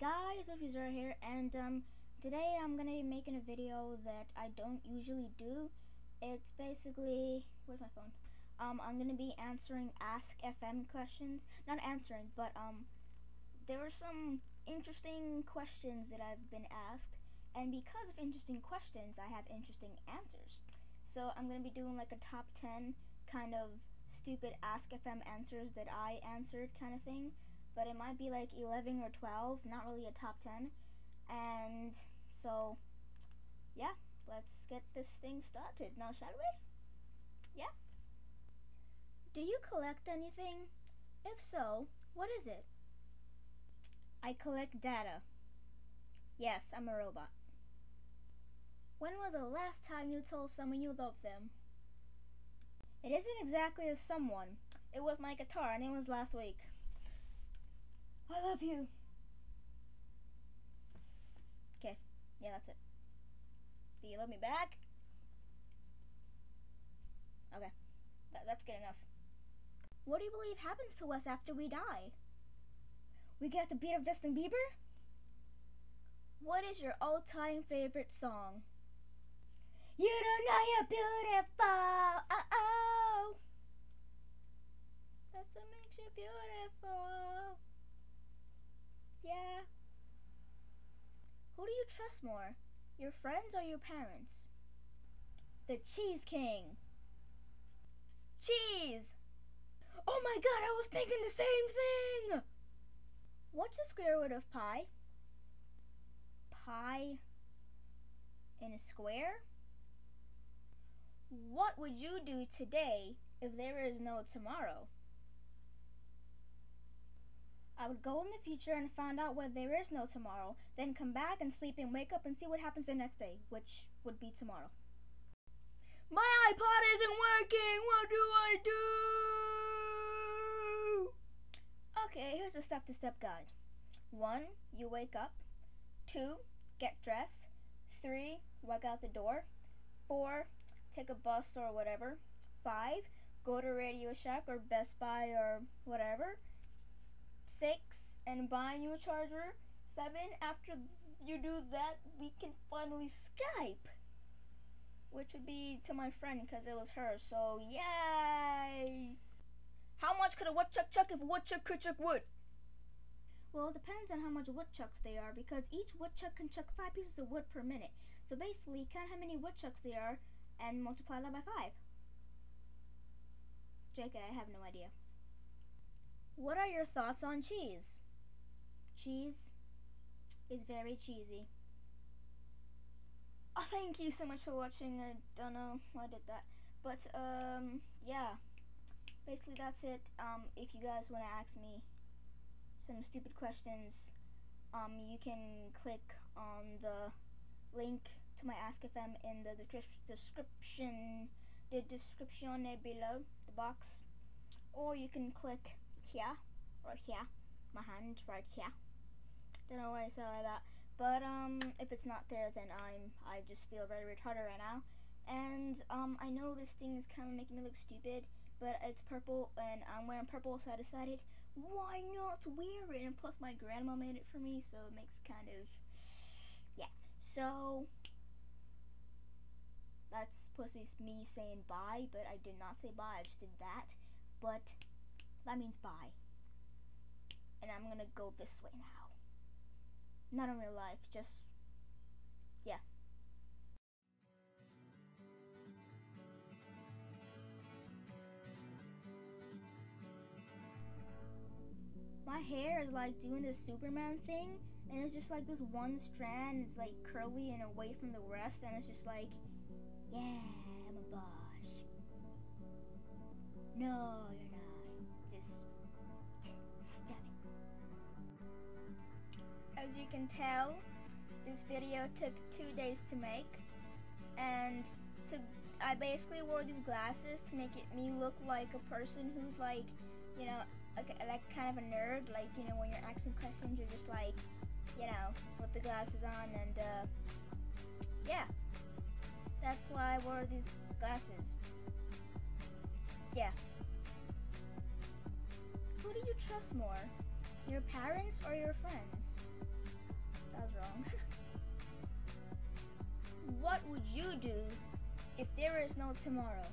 guys, Refusera here, and um, today I'm gonna be making a video that I don't usually do. It's basically, where's my phone? Um, I'm gonna be answering Ask.fm questions. Not answering, but um, there are some interesting questions that I've been asked, and because of interesting questions, I have interesting answers. So I'm gonna be doing like a top 10 kind of stupid Ask.fm answers that I answered kind of thing but it might be like 11 or 12, not really a top 10. And so, yeah, let's get this thing started now, shall we? Yeah? Do you collect anything? If so, what is it? I collect data. Yes, I'm a robot. When was the last time you told someone you loved them? It isn't exactly a someone. It was my guitar, and it was last week. I love you. Okay, yeah, that's it. Do you love me back? Okay, that, that's good enough. What do you believe happens to us after we die? We get the beat of Justin Bieber? What is your all-time favorite song? You don't know you're beautiful. Uh oh. That's what makes you beautiful. Yeah. Who do you trust more? Your friends or your parents? The Cheese King. Cheese! Oh my god, I was thinking the same thing! What's the square root of pi? Pi in a square? What would you do today if there is no tomorrow? Would go in the future and find out where there is no tomorrow, then come back and sleep and wake up and see what happens the next day, which would be tomorrow. My iPod isn't working! What do I do? Okay, here's a step to step guide. One, you wake up. Two, get dressed. Three, walk out the door. Four, take a bus or whatever. Five, go to Radio Shack or Best Buy or whatever six and buy you a charger. Seven, after you do that, we can finally Skype. Which would be to my friend because it was her, so yay! How much could a woodchuck chuck if a woodchuck could chuck wood? Well, it depends on how much woodchucks they are because each woodchuck can chuck five pieces of wood per minute. So basically, count how many woodchucks there are and multiply that by five. JK, I have no idea. What are your thoughts on cheese? Cheese is very cheesy. Oh, thank you so much for watching. I don't know why I did that. But, um, yeah. Basically, that's it. Um, if you guys want to ask me some stupid questions, um, you can click on the link to my Ask.fm in the description, the description below, the box. Or you can click here right here. My hand right here. Don't know why I say like that. But um, if it's not there, then I'm I just feel very retarded right now. And um, I know this thing is kind of making me look stupid, but it's purple and I'm wearing purple, so I decided why not wear it? And plus, my grandma made it for me, so it makes kind of yeah. So that's supposed to be me saying bye, but I did not say bye. I just did that. But that means bye. And I'm gonna go this way now. Not in real life, just, yeah. My hair is like doing the Superman thing, and it's just like this one strand, is like curly and away from the rest, and it's just like, yeah, can tell, this video took two days to make, and to I basically wore these glasses to make it me look like a person who's like, you know, like, like kind of a nerd. Like you know, when you're asking questions, you're just like, you know, with the glasses on, and uh, yeah, that's why I wore these glasses. Yeah. Who do you trust more? Your parents or your friends? Would you do if there is no tomorrow?